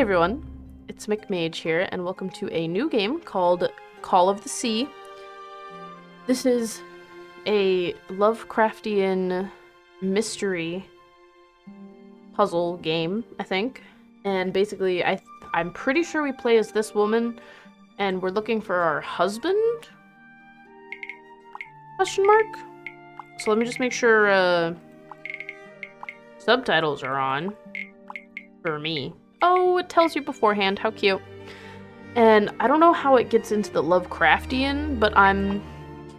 Hey everyone, it's MikMage here, and welcome to a new game called Call of the Sea. This is a Lovecraftian mystery puzzle game, I think. And basically, I I'm pretty sure we play as this woman, and we're looking for our husband? Question mark? So let me just make sure uh, subtitles are on for me. Oh, it tells you beforehand. How cute. And I don't know how it gets into the Lovecraftian, but I'm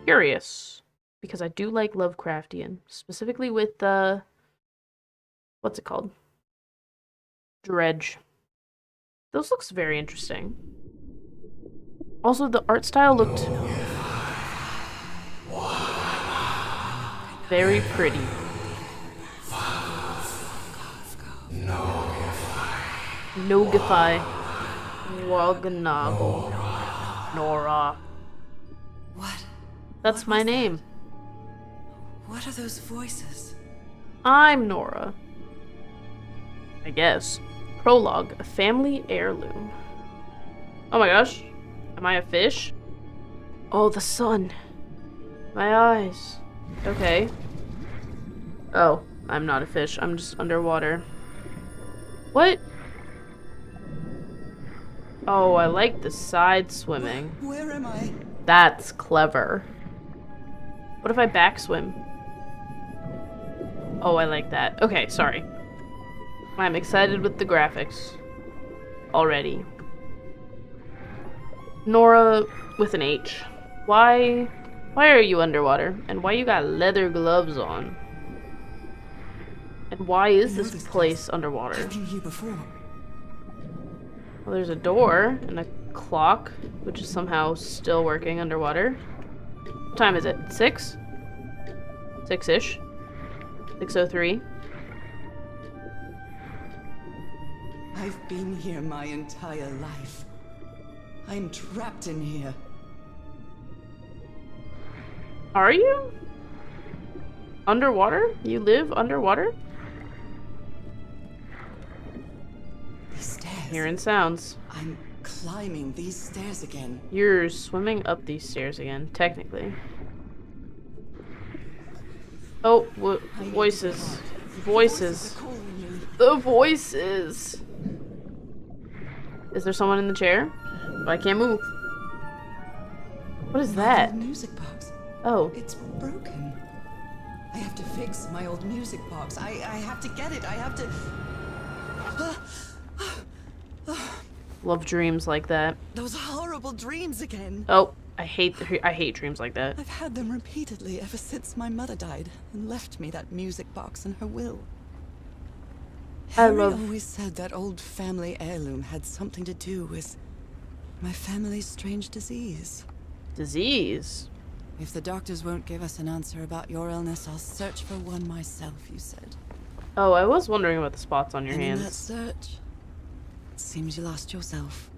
curious because I do like Lovecraftian, specifically with the uh, what's it called? Dredge. Those looks very interesting. Also, the art style looked very pretty. Nogify. Waganago. Nora. What? That's What my was that? name. What are those voices? I'm Nora. I guess. Prologue, a family heirloom. Oh my gosh. Am I a fish? Oh, the sun. My eyes. Okay. Oh, I'm not a fish. I'm just underwater. What? Oh, I like the side swimming. Where am I? That's clever. What if I backswim? Oh, I like that. Okay, sorry. I'm excited with the graphics. Already. Nora with an H. Why why are you underwater? And why you got leather gloves on? And why is this this place underwater? I've been here before. Well, there's a door and a clock, which is somehow still working underwater. What time is it? Six? Six-ish. 6.03. I've been here my entire life. I'm trapped in here. Are you? Underwater? You live underwater? Hearing sounds. I'm climbing these stairs again. You're swimming up these stairs again, technically. Oh, wo- I need to voices. Voices. are calling me. The voices. Is there someone in the chair? I can't move. What is My that? music box. Oh, It's broken. I have to fix my old music box. I, I have to get it. I have to. Love dreams like that. Those horrible dreams again. Oh, I hate I hate dreams like that. I've had them repeatedly ever since my mother died and left me that music box in her will. I Harry love- always said that old family heirloom had something to do with my family's strange disease. Disease. If the doctors won't give us an answer about your illness, I'll search for one myself, you said. Oh, I was wondering about the spots on your and in that hands. search, seems you lost yourself.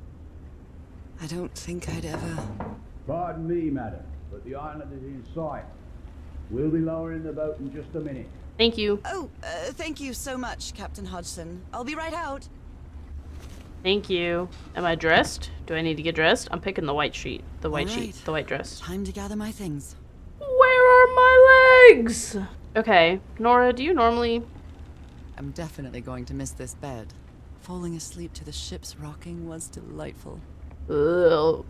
I don't think I'd ever. Pardon me, madam, but the island is in sight. We'll be lowering the boat in just a minute. Thank you. Oh, uh, thank you so much, Captain Hodgson. I'll be right out. Thank you. Am I dressed? Do I need to get dressed? I'm picking the white sheet. The white sheet. The white dress. Time to gather my things. Where are my legs? Okay, Nora, do you normally... I'm definitely going to miss this bed. Falling asleep to the ship's rocking was delightful. Ugh,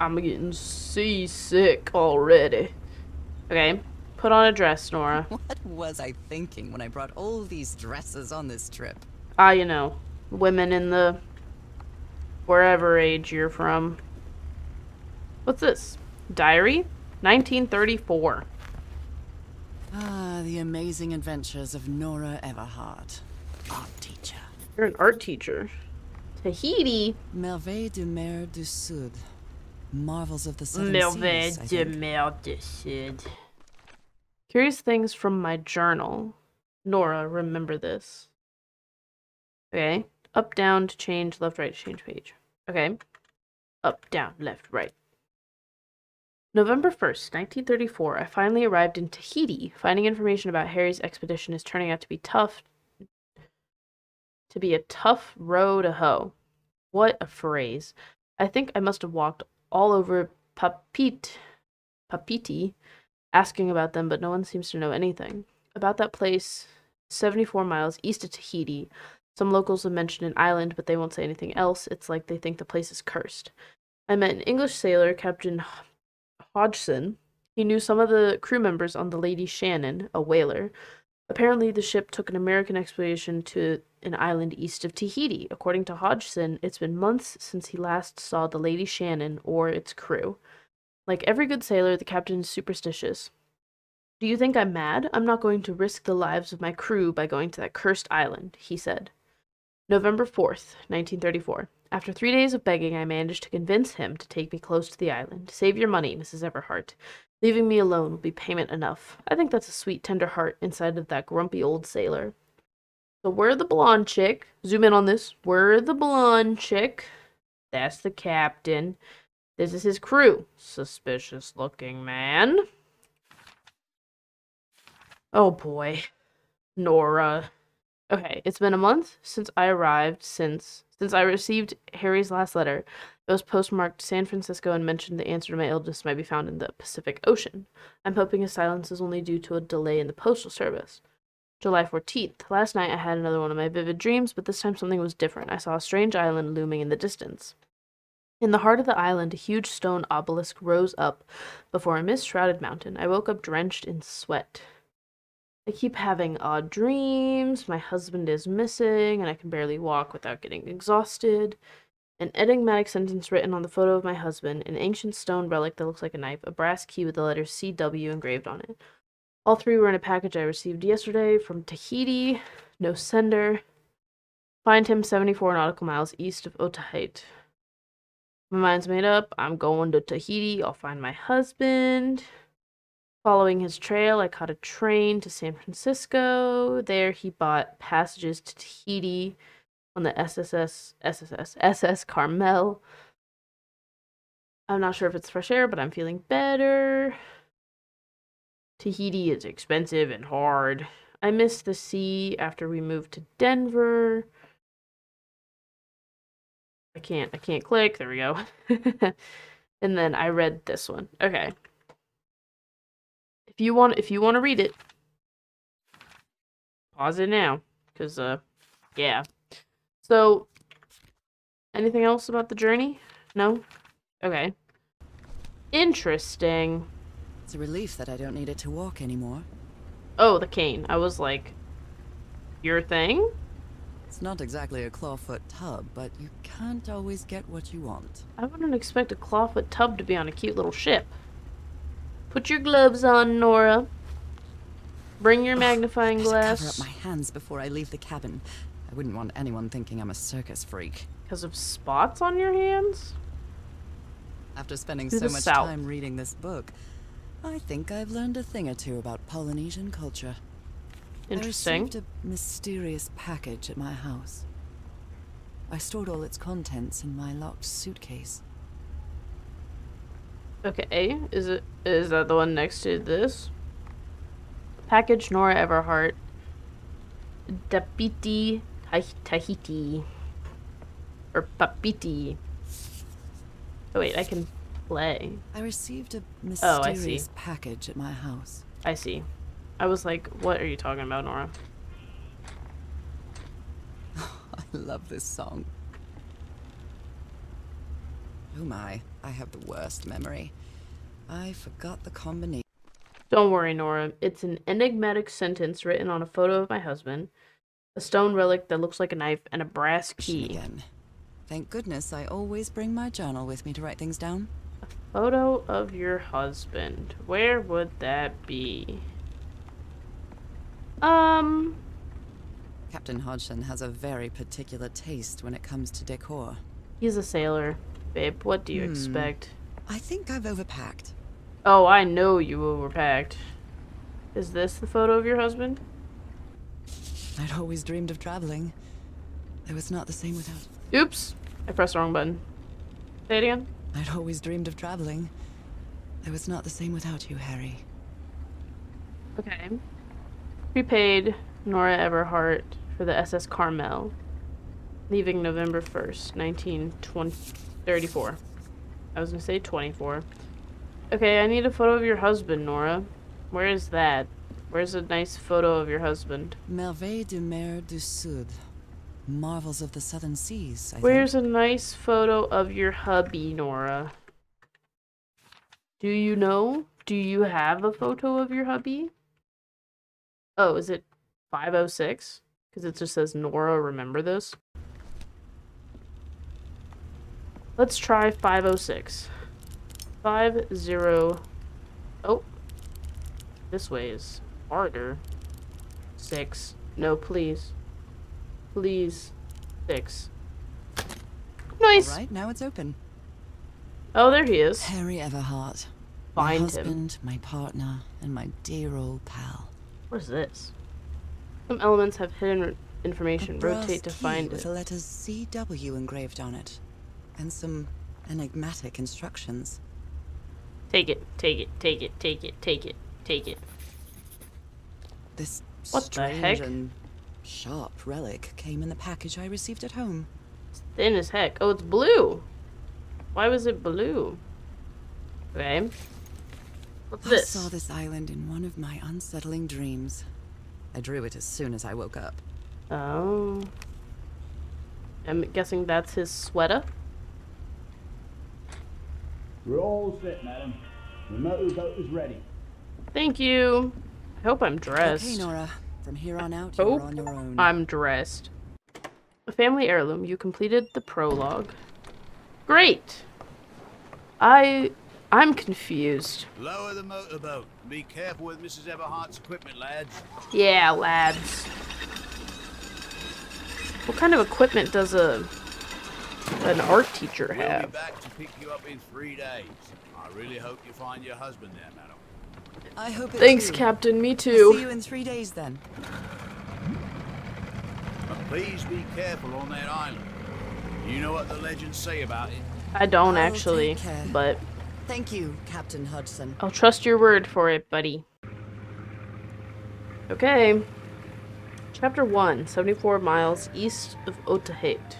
I'm getting seasick already. Okay, put on a dress, Nora. What was I thinking when I brought all these dresses on this trip? Ah, you know, women in the... wherever age you're from. What's this? Diary? 1934. Ah, the amazing adventures of Nora Everhart, art teacher. You're an art teacher. Tahiti? Merveille de Mer du Sud. Marvels of the Seven Merveille Seas, I de mer du Sud. Curious things from my journal. Nora, remember this. Okay. Up, down to change, left, right to change page. Okay. Up, down, left, right. November 1st, 1934, I finally arrived in Tahiti. Finding information about Harry's expedition is turning out to be tough. To be a tough row to hoe. What a phrase. I think I must have walked all over Papit, Papeete, asking about them, but no one seems to know anything. About that place, 74 miles east of Tahiti. Some locals have mentioned an island, but they won't say anything else. It's like they think the place is cursed. I met an English sailor, Captain Hodgson. He knew some of the crew members on the Lady Shannon, a whaler. Apparently, the ship took an American expedition to an island east of Tahiti. According to Hodgson, it's been months since he last saw the Lady Shannon or its crew. Like every good sailor, the captain is superstitious. Do you think I'm mad? I'm not going to risk the lives of my crew by going to that cursed island, he said. November 4th, 1934. After three days of begging, I managed to convince him to take me close to the island. Save your money, Mrs. Everhart. Leaving me alone will be payment enough. I think that's a sweet, tender heart inside of that grumpy old sailor. So we're the blonde chick. Zoom in on this. We're the blonde chick. That's the captain. This is his crew. Suspicious looking man. Oh boy. Nora. Okay, it's been a month since I arrived since since I received Harry's last letter. It was postmarked San Francisco and mentioned the answer to my illness might be found in the Pacific Ocean. I'm hoping his silence is only due to a delay in the postal service. July 14th. Last night I had another one of my vivid dreams, but this time something was different. I saw a strange island looming in the distance. In the heart of the island, a huge stone obelisk rose up before a mist shrouded mountain. I woke up drenched in sweat. I keep having odd dreams. My husband is missing, and I can barely walk without getting exhausted. An enigmatic sentence written on the photo of my husband, an ancient stone relic that looks like a knife, a brass key with the letter CW engraved on it. All three were in a package I received yesterday from Tahiti. No sender. Find him 74 nautical miles east of Otaheite. My mind's made up. I'm going to Tahiti. I'll find my husband. Following his trail, I caught a train to San Francisco. There, he bought passages to Tahiti on the SSS, SSS, SS Carmel. I'm not sure if it's fresh air, but I'm feeling better. Tahiti is expensive and hard. I missed the sea after we moved to Denver. I can't I can't click. There we go. and then I read this one. Okay. If you want if you want to read it, pause it now cuz uh yeah. So anything else about the journey? No? Okay. Interesting. It's a relief that I don't need it to walk anymore. Oh, the cane. I was like your thing? It's not exactly a clawfoot tub, but you can't always get what you want. I wouldn't expect a clawfoot tub to be on a cute little ship. Put your gloves on, Nora. Bring your magnifying I glass. cover up my hands before I leave the cabin. I wouldn't want anyone thinking I'm a circus freak. Because of spots on your hands? After spending so much south. time reading this book, I think I've learned a thing or two about Polynesian culture. Interesting. I received a mysterious package at my house. I stored all its contents in my locked suitcase. Okay, is it is that the one next to this? Package Nora Everhart. Tah- Tahiti. Or Papeete. Oh wait, I can play. I received a Oh, I see. mysterious package at my house. I see. I was like, what are you talking about, Nora? I love this song. Oh my, I have the worst memory. I forgot the combination Don't worry, Nora. It's an enigmatic sentence written on a photo of my husband, a stone relic that looks like a knife, and a brass key. again. Thank goodness I always bring my journal with me to write things down. A photo of your husband. Where would that be? Um, Captain Hodgson has a very particular taste when it comes to decor. he's a sailor. Babe, what do you Hmm. expect? I think I've overpacked. Oh, I know you overpacked. Is this the photo of your husband? I'd always dreamed of traveling. I was not the same without. Oops, I pressed the wrong button. Say it again. I'd always dreamed of traveling. I was not the same without you, Harry. Okay. Prepaid Nora Everhart for the SS Carmel. Leaving November 1st, 1934. I was gonna say 24. Okay, I need a photo of your husband, Nora. Where is that? Where's a nice photo of your husband? Merveilles de mer du Sud. Marvels of the southern seas, I Where's think. a nice photo of your hubby, Nora? Do you know? Do you have a photo of your hubby? Oh, is it 506? Because it just says Nora, remember this? Let's try 506. 50. Oh. This way is harder. 6. No, please. Please. 6. Nice. All right, now it's open. Oh, there he is. Harry Everhart. my Find him. husband, my partner, and my dear old pal. What is this? Some elements have hidden information. Rotate to find with it. the letters CW engraved on it, and some enigmatic instructions. Take it, take it, take it, take it, take it, take it. This What the strange heck? and sharp relic came in the package I received at home. Thin as heck. Oh, it's blue. Why was it blue? Okay. What's I this? saw this island in one of my unsettling dreams. I drew it as soon as I woke up. Oh. I'm guessing that's his sweater. We're all set, madam. The motorboat is ready. Thank you. I hope I'm dressed. Okay, Nora. From here on out, you're on your own. I'm dressed. A family heirloom. You completed the prologue. Great. I I'm confused. Lower the motorboat. Be careful with Mrs. Everhart's equipment, lads. Yeah, lads. What kind of equipment does a an art teacher have? We'll be have? back to pick you up in three days. I really hope you find your husband there, madam. I hope it Thanks, too. Captain. Me too. See too. you in three days then. But please be careful on that island. You know what the legends say about it? I don't I'll actually, but Thank you, Captain Hudson. I'll trust your word for it, buddy. Okay. Chapter 1 74 miles east of Otaheite.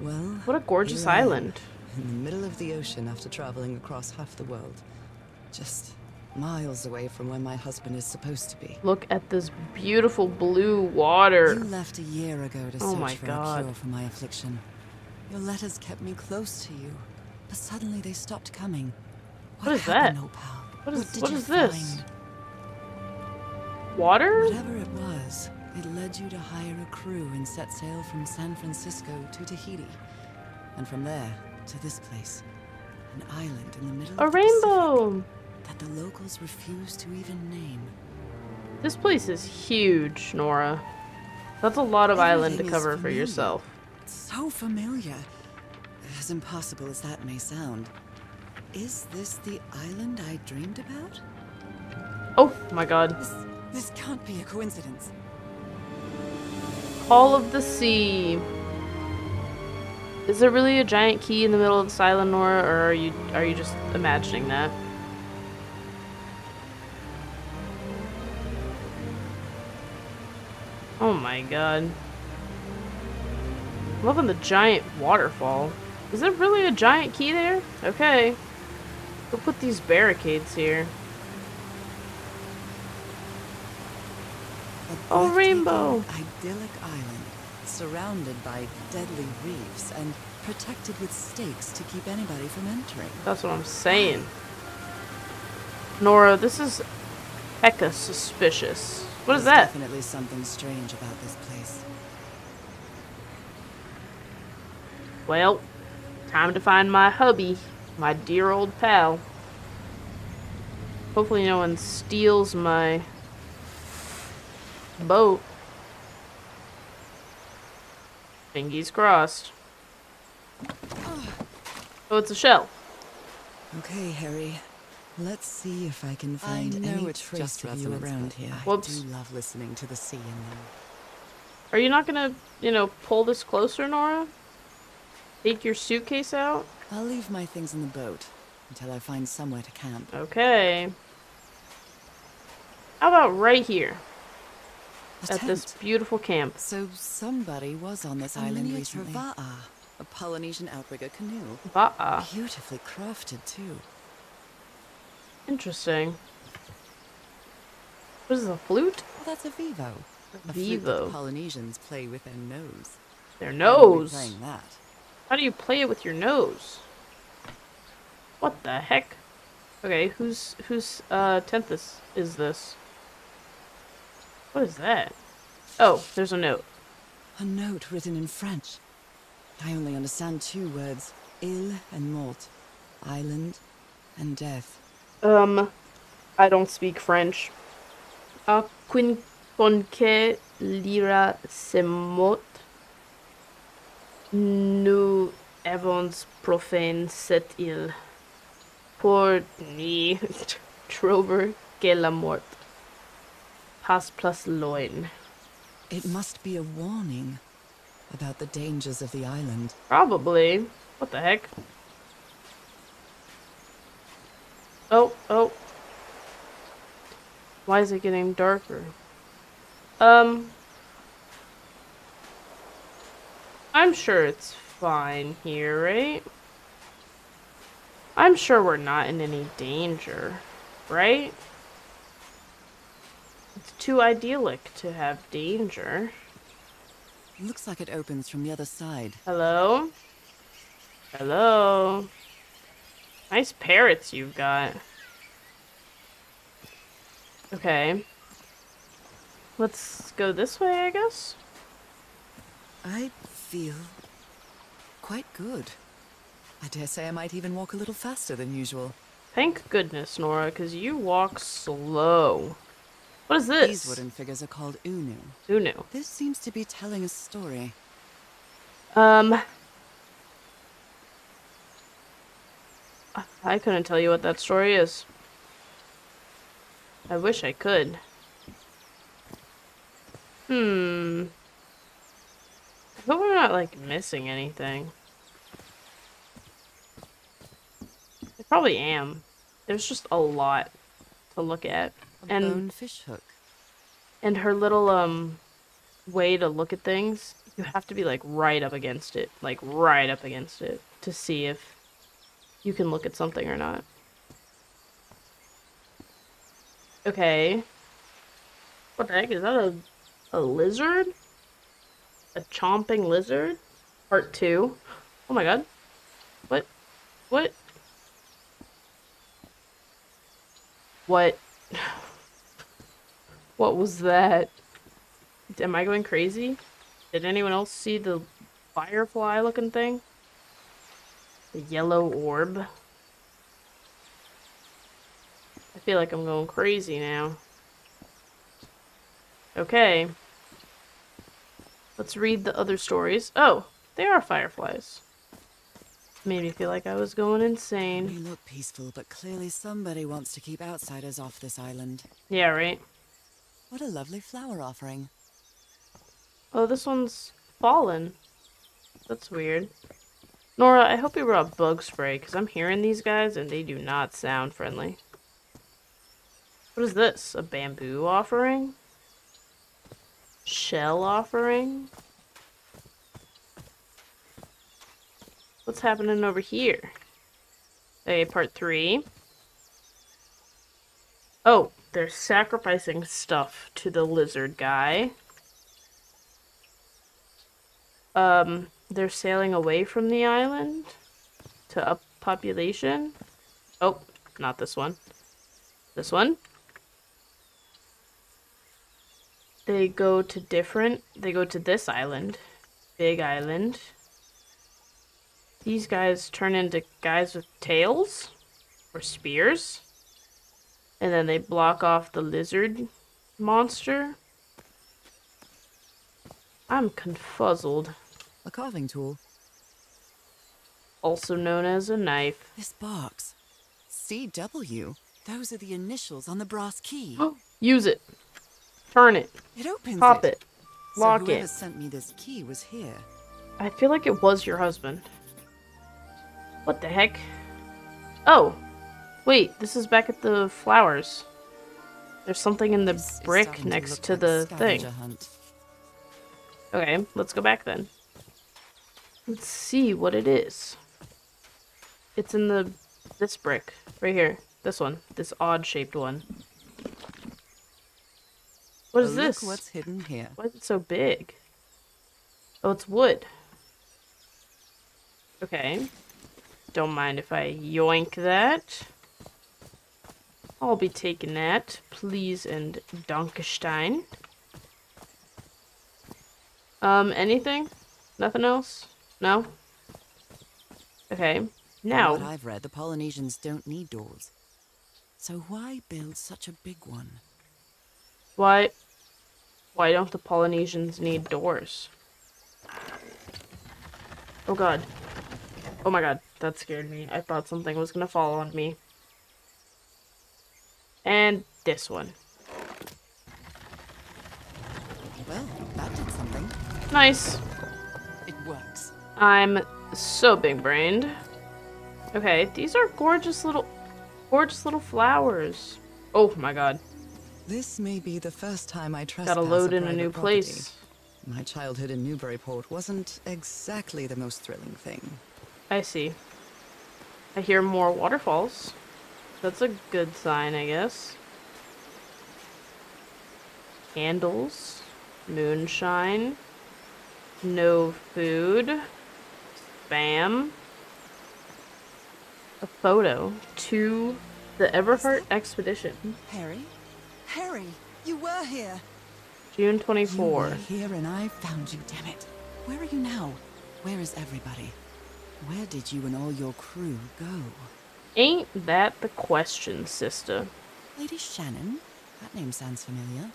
Well, What a gorgeous here I am, island. In the middle of the ocean after traveling across half the world. Just miles away from where my husband is supposed to be. Look at this beautiful blue water. You left a year ago to Oh search for God. a cure for my affliction. Your letters kept me close to you, but suddenly they stopped coming. What, What is happened, that? Opal? What is- did what you is this? find? Water? Whatever it was, it led you to hire a crew and set sail from San Francisco to Tahiti. And from there to this place. An island in the middle A of the Pacific rainbow. That the locals refuse to even name. This place is huge, Nora. That's a lot of island to cover for yourself. So familiar. As impossible as that may sound. Is this the island I dreamed about? Oh my god. This this can't be a coincidence. Call of the Sea. Is there really a giant key in the middle of this island, Nora, or are you are you just imagining that? Oh my god. I'm Loving the giant waterfall. Is there really a giant key there? Okay. We'll put these barricades here. A Oh, rainbow. Idyllic island, surrounded by deadly reefs and protected with stakes to keep anybody from entering. That's what I'm saying. Nora, this is hecka suspicious. What is There's that? Definitely something strange about this place. Well, time to find my hubby, my dear old pal. Hopefully no one steals my boat. Fingies crossed. Oh, it's a shell. Okay, Harry. Let's see if I can find know any it's trace just of you around here. Whoops. I do love listening to the sea in them. Are you not gonna, you know, pull this closer, Nora? Take your suitcase out? I'll leave my things in the boat until I find somewhere to camp. Okay. How about right here? A at this beautiful camp. So somebody was on this A island miniature recently. va'a, a Polynesian outrigger canoe. Ba'a. Beautifully crafted too. Interesting. What is a flute? Well, that's a vivo. A Vivo. the Polynesians play with their nose. Their How are we nose. Playing that. How do you play it with your nose? What the heck? Okay, who's who's uh tenth is, is this? What is that? Oh, there's a note. A note written in French. I only understand two words: "Île" and "mort," island and death. Um, I don't speak French. A quinconque lira semot. Nous avons profane cette île. Pour ni trover que la mort. Pas plus loin. It must be a warning about the dangers of the island. Probably. What the heck? Oh, oh. Why is it getting darker? Um. I'm sure it's fine here, right? I'm sure we're not in any danger, right? It's too idyllic to have danger. Looks like it opens from the other side. Hello? Hello? Nice parrots you've got. Okay. Let's go this way, I guess? I feel quite good. I dare say I might even walk a little faster than usual. Thank goodness, Nora, because you walk slow. What is this? These wooden figures are called Unu. Unu. This seems to be telling a story. Um. I- couldn't tell you what that story is. I wish I could. Hmm. I hope we're not, like, missing anything. I probably am. There's just a lot to look at. A And- fish hook. And her little, um, way to look at things, you have to be, like, right up against it. Like, right up against it to see if you can look at something or not. Okay. What the heck? Is that a, a lizard? A chomping lizard? Part two. Oh my god. What? What? What? What was that? Am I going crazy? Did anyone else see the firefly looking thing? The yellow orb? I feel like I'm going crazy now. Okay. Let's read the other stories. Oh, they are fireflies. Made me feel like I was going insane. insane. look peaceful, but clearly somebody wants to keep outsiders off this island. Yeah, right? What a lovely flower offering. Oh, this one's fallen. That's weird. Nora, I hope you brought bug spray, because I'm hearing these guys and they do not sound friendly. What is this? A bamboo offering? Shell offering? What's happening over here? Okay, part three. Oh, they're sacrificing stuff to the lizard guy. Um, they're sailing away from the island to up population. Oh, not this one. This one. They go to different, they go to this island. Big island. These guys turn into guys with tails or spears. And then they block off the lizard monster. I'm confuzzled. A carving tool. Also known as a knife. This box. CW. Those are the initials on the brass key. Use it. Turn it. It opens Pop it. it. So Lock whoever it. sent me this key was here. I feel like it was your husband. What the heck? Oh. Wait, this is back at the flowers. There's something in the This brick next look to like the thing. Hunt. Okay, let's go back then. Let's see what it is. It's in the this brick right here. This one, this odd shaped one. What is Oh, Look this? what's hidden here. Why is it so big? Oh, it's wood. Okay. Don't mind if I yoink that. I'll be taking that, please and Dankeschön. Um, anything? Nothing else? No? Okay. Now, what I've read, the Polynesians don't need doors. So why build such a big one? why why don't the Polynesians need doors? Oh god. Oh my god, that scared me. I thought something was gonna fall on me. And this one. Well, that did something. Nice. It works. I'm so big brained. Okay, these are gorgeous little gorgeous little flowers. Oh my god. This may be the first time I trespass Gotta load in a new property. place. My childhood in Newburyport wasn't exactly the most thrilling thing. I see. I hear more waterfalls. That's a good sign, I guess. Candles. Moonshine. No food. Spam. A photo. To the Everhart expedition. Harry? Harry, you were here. June You 24. were here and I found you, damn it. Where are you now? Where is everybody? Where did you and all your crew go? Ain't that the question, sister? Lady Shannon? That name sounds familiar.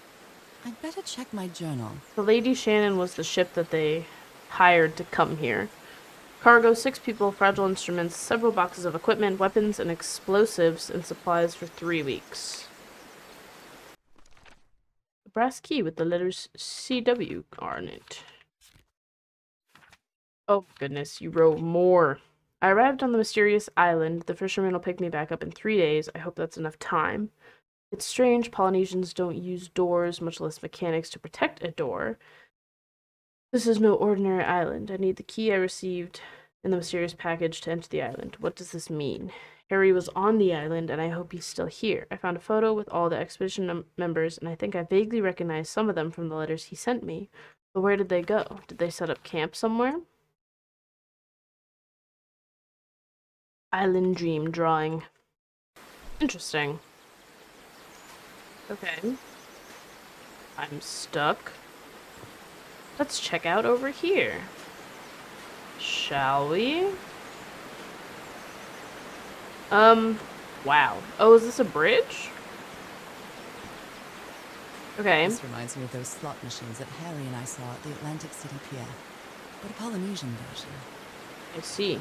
I'd better check my journal. The Lady Shannon was the ship that they hired to come here. Cargo, six people, fragile instruments, several boxes of equipment, weapons, and explosives, and supplies for three weeks. A brass key with the letters CW on it. Oh, goodness, you wrote more. I arrived on the mysterious island. The fisherman will pick me back up in three days. I hope that's enough time. It's strange Polynesians don't use doors, much less mechanics, to protect a door. This is no ordinary island. I need the key I received in the mysterious package to enter the island. What does this mean? Harry was on the island, and I hope he's still here. I found a photo with all the expedition members, and I think I vaguely recognize some of them from the letters he sent me. But where did they go? Did they set up camp somewhere? Island dream drawing. Interesting. Okay. I'm stuck. Let's check out over here. Shall we? Um, wow. Oh, is this a bridge? Okay. This reminds me of those slot machines that Harry and I saw at the Atlantic City Pier. But a Polynesian version. I see.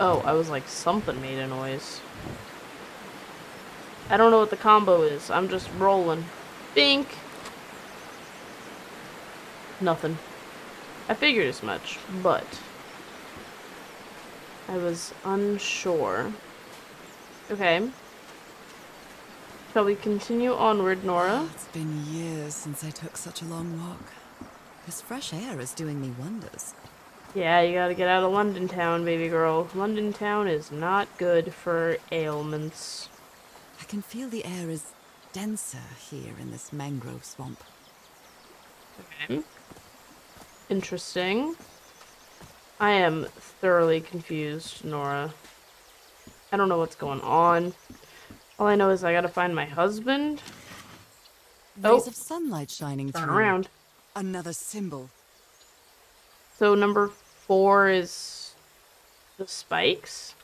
Oh, I was like, something made a noise. I don't know what the combo is. I'm just rolling. Bink! Nothing. I figured as much, but I was unsure. Okay. Shall we continue onward, Nora? Oh, it's been years since I took such a long walk. This fresh air is doing me wonders. Yeah, you gotta get out of London town, baby girl. London town is not good for ailments. I can feel the air is denser here in this mangrove swamp. Okay. Interesting. I am thoroughly confused, Nora. I don't know what's going on. All I know is I gotta find my husband. Oh. Rays of sunlight shining Turn through. around. Another symbol. So number four is the spikes.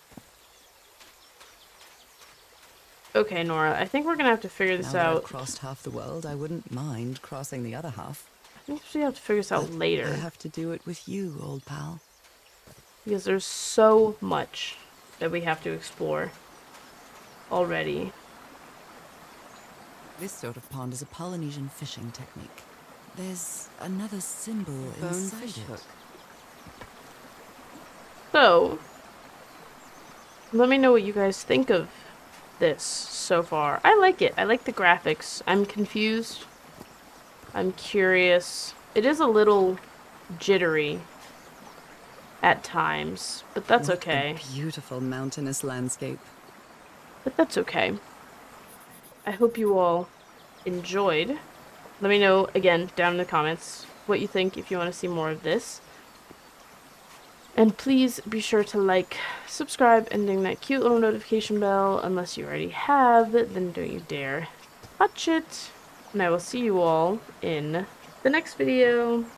Okay, Nora, I think we're gonna have to figure this now that I've out. crossed half the world, I wouldn't mind crossing the other half. I think we have to figure this out But later. I have to do it with you, old pal. Because there's so much that we have to explore already. This sort of pond is a Polynesian fishing technique. There's another symbol Bone inside fish it. hook. So, let me know what you guys think of this so far. I like it. I like the graphics. I'm confused. I'm curious. It is a little jittery at times, but that's What a okay. beautiful mountainous landscape. But that's okay. I hope you all enjoyed. Let me know again down in the comments what you think if you want to see more of this. And please be sure to like, subscribe, and ding that cute little notification bell. Unless you already have, then don't you dare touch it. And I will see you all in the next video.